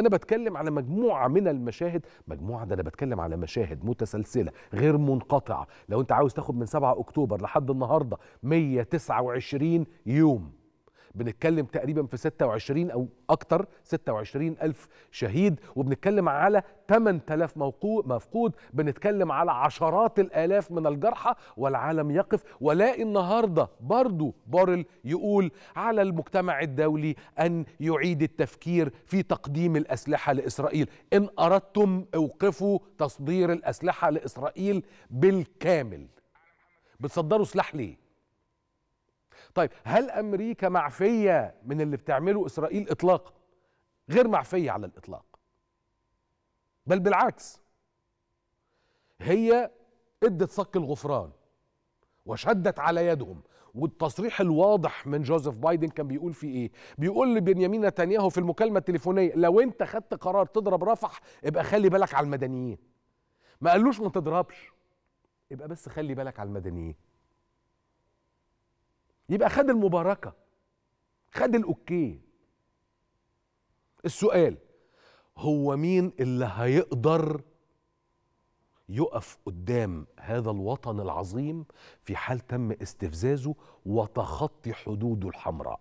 أنا بتكلم على مجموعة من المشاهد مجموعة ده أنا بتكلم على مشاهد متسلسلة غير منقطعة. لو أنت عاوز تاخد من 7 أكتوبر لحد النهارده 129 يوم. بنتكلم تقريبا في 26 أو أكتر 26 ألف شهيد وبنتكلم على 8000 موقو- مفقود بنتكلم على عشرات الآلاف من الجرحى والعالم يقف. ولاقي النهارده برضو بارل يقول على المجتمع الدولي أن يعيد التفكير في تقديم الأسلحة لإسرائيل. إن أردتم أوقفوا تصدير الأسلحة لإسرائيل بالكامل. بتصدروا سلاح ليه؟ طيب هل أمريكا معفية من اللي بتعمله إسرائيل اطلاقا غير معفية على الإطلاق. بل بالعكس هي إدت صك الغفران وشدت على يدهم. والتصريح الواضح من جوزيف بايدن كان بيقول فيه إيه؟ بيقول لبنيامين نتنياهو في المكالمة التليفونية لو أنت خدت قرار تضرب رفح ابقى خلي بالك على المدنيين. ما قالوش ما تضربش يبقى بس خلي بالك على المدنيين. يبقى خد المباركة. خد الأوكي. السؤال هو مين اللي هيقدر يقف قدام هذا الوطن العظيم في حال تم استفزازه وتخطي حدوده الحمراء؟